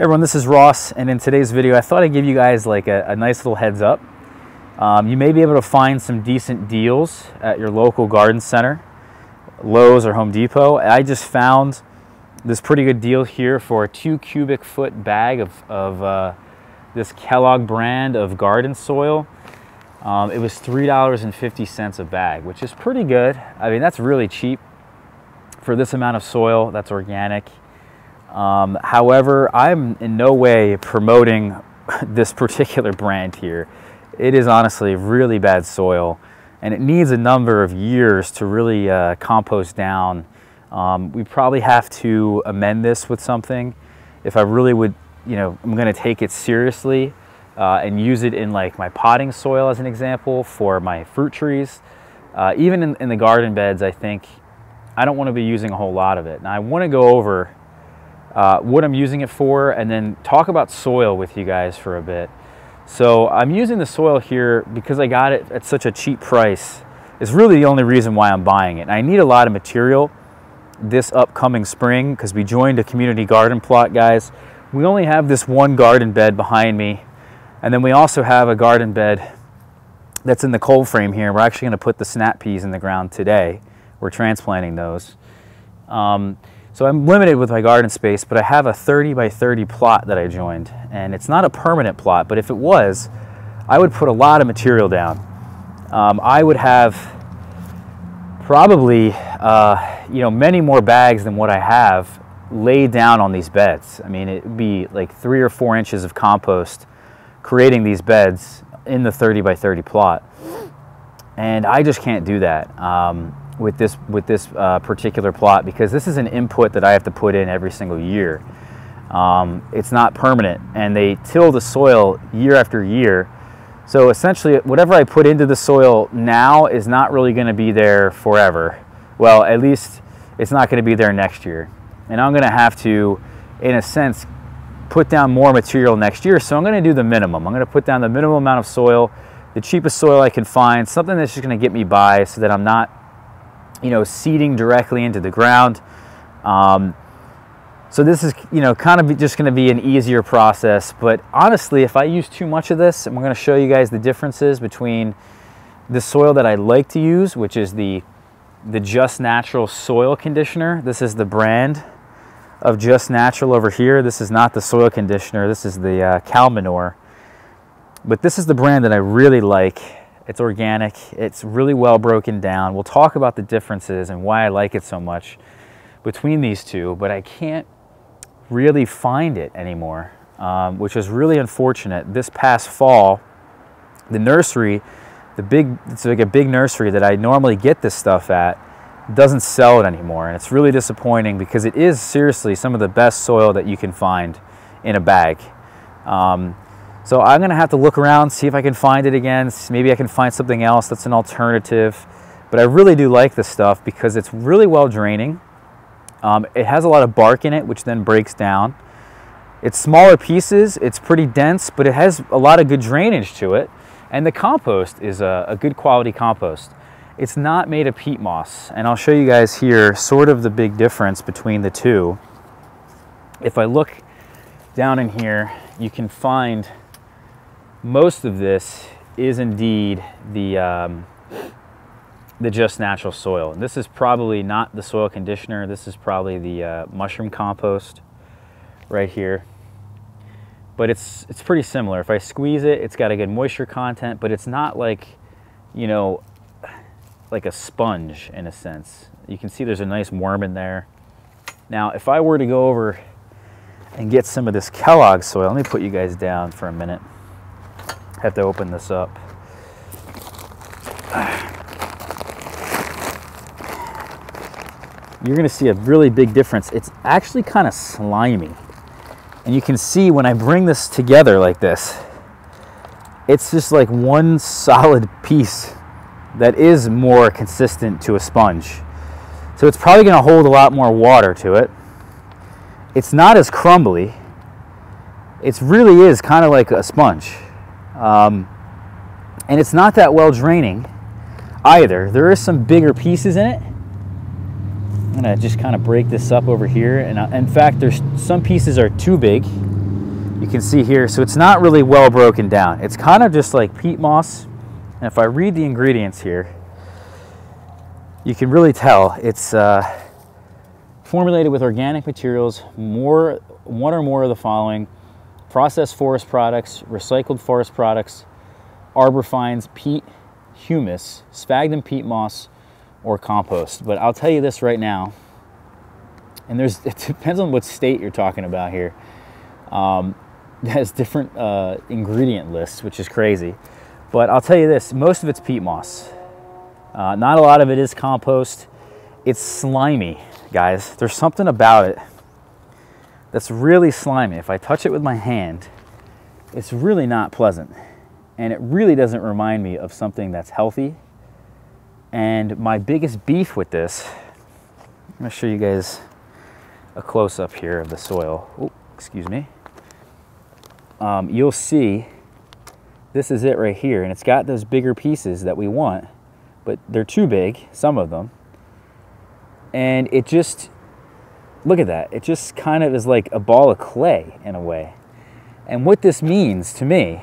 Everyone, this is Ross, and in today's video, I thought I'd give you guys like a, a nice little heads up. Um, you may be able to find some decent deals at your local garden center, Lowe's or Home Depot. I just found this pretty good deal here for a two cubic foot bag of, of uh, this Kellogg brand of garden soil. Um, it was $3.50 a bag, which is pretty good. I mean, that's really cheap for this amount of soil that's organic. Um, however, I'm in no way promoting this particular brand here. It is honestly really bad soil and it needs a number of years to really uh, compost down. Um, we probably have to amend this with something. If I really would, you know, I'm gonna take it seriously uh, and use it in like my potting soil as an example for my fruit trees. Uh, even in, in the garden beds, I think I don't wanna be using a whole lot of it. Now I wanna go over uh, what I'm using it for, and then talk about soil with you guys for a bit. So I'm using the soil here because I got it at such a cheap price. It's really the only reason why I'm buying it. I need a lot of material this upcoming spring because we joined a community garden plot, guys. We only have this one garden bed behind me. And then we also have a garden bed that's in the cold frame here. We're actually going to put the snap peas in the ground today. We're transplanting those. Um, so I'm limited with my garden space, but I have a 30 by 30 plot that I joined. And it's not a permanent plot, but if it was, I would put a lot of material down. Um, I would have probably, uh, you know, many more bags than what I have laid down on these beds. I mean, it would be like three or four inches of compost creating these beds in the 30 by 30 plot. And I just can't do that. Um, with this with this uh, particular plot because this is an input that I have to put in every single year. Um, it's not permanent, and they till the soil year after year. So essentially, whatever I put into the soil now is not really going to be there forever. Well, at least it's not going to be there next year, and I'm going to have to, in a sense, put down more material next year. So I'm going to do the minimum. I'm going to put down the minimum amount of soil, the cheapest soil I can find, something that's just going to get me by, so that I'm not you know, seeding directly into the ground. Um, so this is, you know, kind of just going to be an easier process. But honestly, if I use too much of this, I'm going to show you guys the differences between the soil that I like to use, which is the, the Just Natural Soil Conditioner. This is the brand of Just Natural over here. This is not the soil conditioner. This is the uh, cow manure. But this is the brand that I really like it's organic. It's really well broken down. We'll talk about the differences and why I like it so much between these two, but I can't really find it anymore, um, which is really unfortunate. This past fall, the nursery, the big, it's like a big nursery that I normally get this stuff at, doesn't sell it anymore. And it's really disappointing because it is seriously some of the best soil that you can find in a bag. Um, so I'm gonna have to look around, see if I can find it again. Maybe I can find something else that's an alternative. But I really do like this stuff because it's really well draining. Um, it has a lot of bark in it, which then breaks down. It's smaller pieces, it's pretty dense, but it has a lot of good drainage to it. And the compost is a, a good quality compost. It's not made of peat moss. And I'll show you guys here sort of the big difference between the two. If I look down in here, you can find most of this is indeed the, um, the just natural soil. And this is probably not the soil conditioner. This is probably the uh, mushroom compost right here. But it's, it's pretty similar. If I squeeze it, it's got a good moisture content, but it's not like, you know, like a sponge in a sense. You can see there's a nice worm in there. Now, if I were to go over and get some of this Kellogg soil, let me put you guys down for a minute have to open this up. You're gonna see a really big difference. It's actually kind of slimy. And you can see when I bring this together like this, it's just like one solid piece that is more consistent to a sponge. So it's probably gonna hold a lot more water to it. It's not as crumbly. It really is kind of like a sponge. Um, and it's not that well draining either. There is some bigger pieces in it. I'm gonna just kind of break this up over here. And uh, in fact, there's some pieces are too big You can see here, so it's not really well broken down. It's kind of just like peat moss. And if I read the ingredients here, you can really tell it's uh, formulated with organic materials, more, one or more of the following, processed forest products, recycled forest products, arbor fines, peat, humus, sphagnum peat moss, or compost. But I'll tell you this right now, and there's it depends on what state you're talking about here. Um, has different uh, ingredient lists, which is crazy. But I'll tell you this, most of it's peat moss. Uh, not a lot of it is compost. It's slimy, guys. There's something about it that's really slimy. If I touch it with my hand, it's really not pleasant. And it really doesn't remind me of something that's healthy. And my biggest beef with this, I'm gonna show you guys a close up here of the soil. Oh, excuse me. Um, you'll see this is it right here. And it's got those bigger pieces that we want, but they're too big, some of them. And it just, look at that. It just kind of is like a ball of clay in a way. And what this means to me,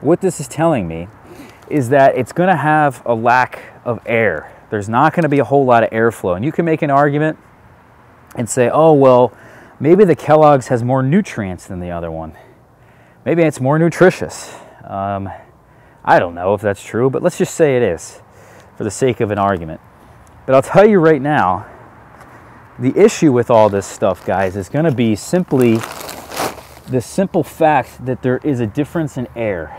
what this is telling me, is that it's going to have a lack of air. There's not going to be a whole lot of airflow. And you can make an argument and say, oh, well, maybe the Kellogg's has more nutrients than the other one. Maybe it's more nutritious. Um, I don't know if that's true, but let's just say it is for the sake of an argument. But I'll tell you right now, the issue with all this stuff, guys, is going to be simply the simple fact that there is a difference in air.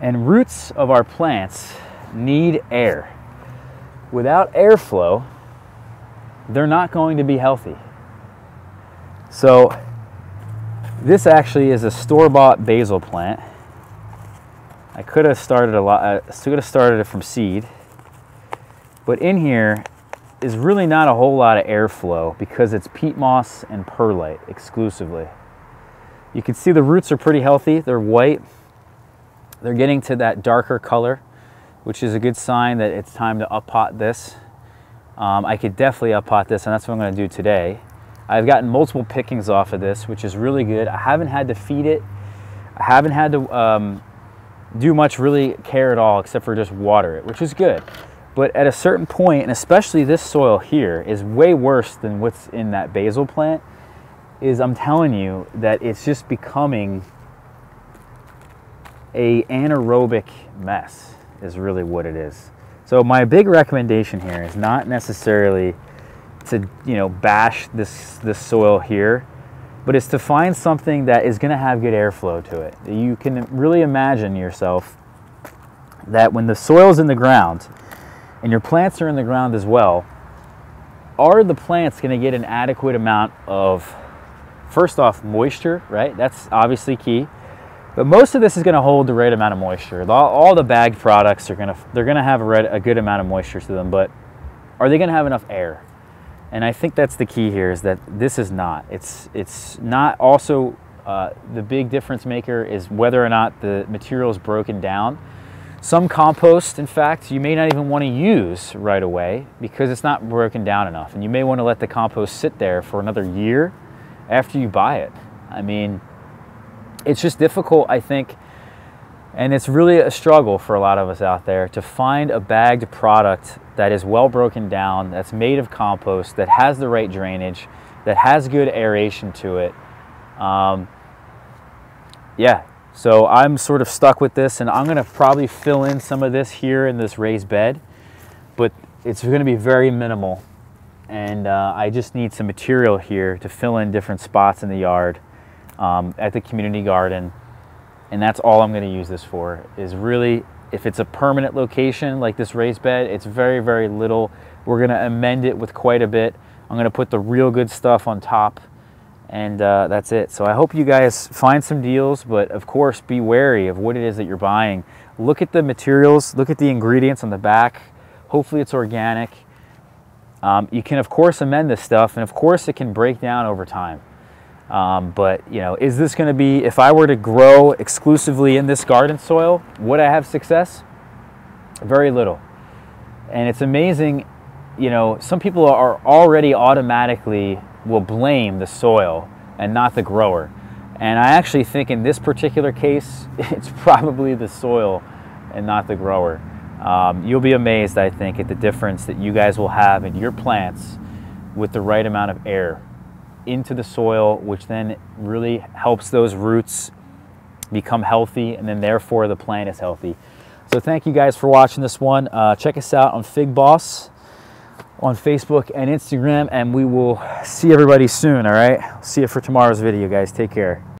And roots of our plants need air. Without airflow, they're not going to be healthy. So, this actually is a store-bought basil plant I could have started a lot, I could have started it from seed. But in here is really not a whole lot of airflow because it's peat moss and perlite exclusively. You can see the roots are pretty healthy. They're white. They're getting to that darker color, which is a good sign that it's time to up pot this. Um, I could definitely up pot this, and that's what I'm going to do today. I've gotten multiple pickings off of this, which is really good. I haven't had to feed it. I haven't had to um, do much really care at all except for just water it, which is good. But at a certain point, and especially this soil here, is way worse than what's in that basil plant, is I'm telling you that it's just becoming a anaerobic mess is really what it is. So my big recommendation here is not necessarily to, you know, bash this this soil here but it's to find something that is going to have good airflow to it. You can really imagine yourself that when the soil's in the ground and your plants are in the ground as well, are the plants going to get an adequate amount of, first off, moisture, right? That's obviously key. But most of this is going to hold the right amount of moisture. All, the bagged products are going to, they're going to have a, a good amount of moisture to them, but are they going to have enough air? And I think that's the key here is that this is not. It's, it's not also uh, the big difference maker is whether or not the material is broken down. Some compost, in fact, you may not even want to use right away because it's not broken down enough. And you may want to let the compost sit there for another year after you buy it. I mean, it's just difficult, I think, and it's really a struggle for a lot of us out there to find a bagged product that is well broken down, that's made of compost, that has the right drainage, that has good aeration to it. Um, yeah, so I'm sort of stuck with this and I'm gonna probably fill in some of this here in this raised bed, but it's gonna be very minimal. And uh, I just need some material here to fill in different spots in the yard um, at the community garden. And that's all I'm gonna use this for, is really if it's a permanent location like this raised bed, it's very, very little. We're gonna amend it with quite a bit. I'm gonna put the real good stuff on top and uh, that's it. So I hope you guys find some deals, but of course be wary of what it is that you're buying. Look at the materials, look at the ingredients on the back. Hopefully it's organic. Um, you can of course amend this stuff and of course it can break down over time. Um, but you know, is this going to be, if I were to grow exclusively in this garden soil, would I have success? Very little. And it's amazing, you know, some people are already automatically will blame the soil and not the grower. And I actually think in this particular case, it's probably the soil and not the grower. Um, you'll be amazed, I think, at the difference that you guys will have in your plants with the right amount of air into the soil, which then really helps those roots become healthy, and then therefore the plant is healthy. So thank you guys for watching this one. Uh, check us out on Fig Boss on Facebook and Instagram, and we will see everybody soon, all right? See you for tomorrow's video, guys. Take care.